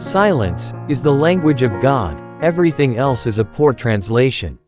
Silence is the language of God, everything else is a poor translation.